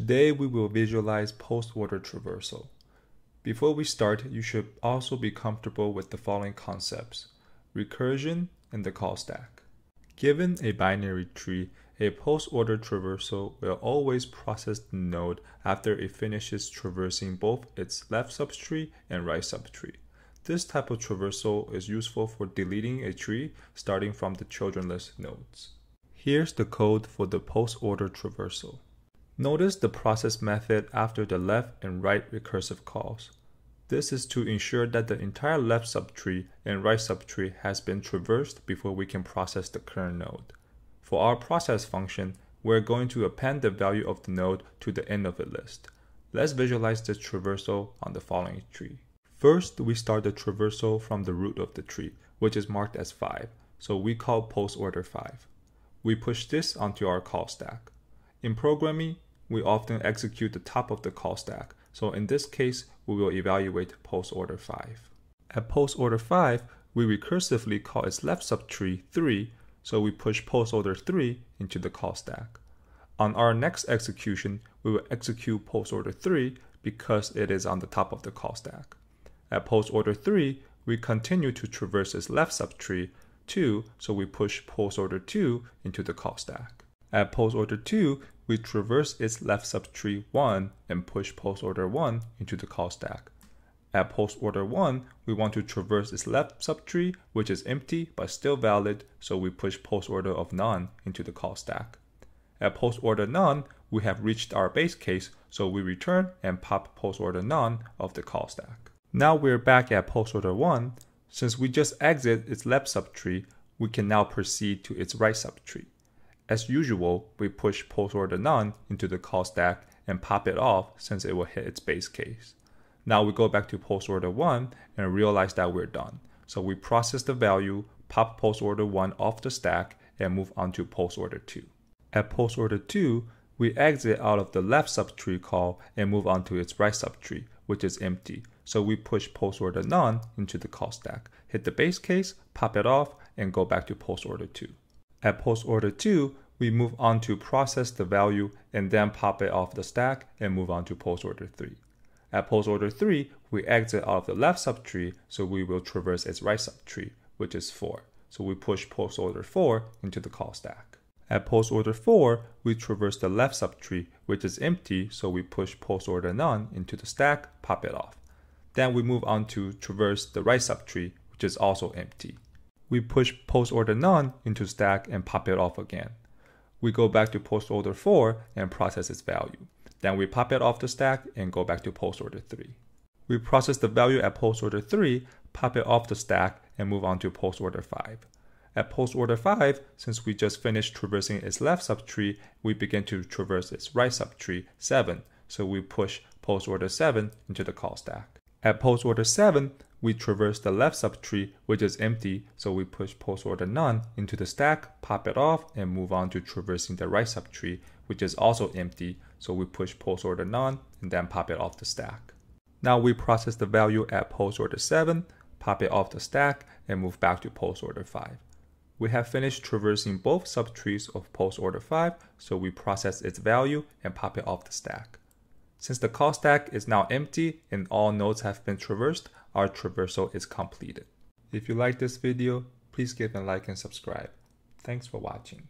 Today we will visualize post-order traversal. Before we start, you should also be comfortable with the following concepts, recursion and the call stack. Given a binary tree, a post-order traversal will always process the node after it finishes traversing both its left subtree and right subtree. This type of traversal is useful for deleting a tree starting from the childrenless nodes. Here's the code for the post-order traversal. Notice the process method after the left and right recursive calls. This is to ensure that the entire left subtree and right subtree has been traversed before we can process the current node. For our process function, we're going to append the value of the node to the end of a list. Let's visualize this traversal on the following tree. First, we start the traversal from the root of the tree, which is marked as 5, so we call post order 5. We push this onto our call stack. In programming, we often execute the top of the call stack. So in this case, we will evaluate post order 5. At post order 5, we recursively call its left subtree 3, so we push post order 3 into the call stack. On our next execution, we will execute post order 3 because it is on the top of the call stack. At post order 3, we continue to traverse its left subtree 2, so we push post order 2 into the call stack. At post order 2, we traverse its left subtree 1 and push post order 1 into the call stack. At post order 1, we want to traverse its left subtree, which is empty but still valid, so we push post order of none into the call stack. At post order none, we have reached our base case, so we return and pop post order none of the call stack. Now we're back at post order 1. Since we just exit its left subtree, we can now proceed to its right subtree. As usual, we push post order none into the call stack and pop it off since it will hit its base case. Now we go back to post order 1 and realize that we're done. So we process the value, pop post order 1 off the stack, and move on to post order 2. At post order 2, we exit out of the left subtree call and move on to its right subtree, which is empty. So we push post order none into the call stack, hit the base case, pop it off, and go back to post order 2. At post order 2, we move on to process the value and then pop it off the stack and move on to post order 3. At post order 3, we exit out of the left subtree, so we will traverse its right subtree, which is 4. So we push post order 4 into the call stack. At post order 4, we traverse the left subtree, which is empty, so we push post order none into the stack, pop it off. Then we move on to traverse the right subtree, which is also empty we push post order none into stack and pop it off again. We go back to post order 4 and process its value. Then we pop it off the stack and go back to post order 3. We process the value at post order 3, pop it off the stack, and move on to post order 5. At post order 5, since we just finished traversing its left subtree, we begin to traverse its right subtree 7, so we push post order 7 into the call stack. At post order 7, we traverse the left subtree, which is empty, so we push post order none into the stack, pop it off, and move on to traversing the right subtree, which is also empty, so we push post order none and then pop it off the stack. Now we process the value at post order 7, pop it off the stack, and move back to post order 5. We have finished traversing both subtrees of post order 5, so we process its value and pop it off the stack. Since the call stack is now empty and all nodes have been traversed, our traversal is completed. If you like this video, please give a like and subscribe. Thanks for watching.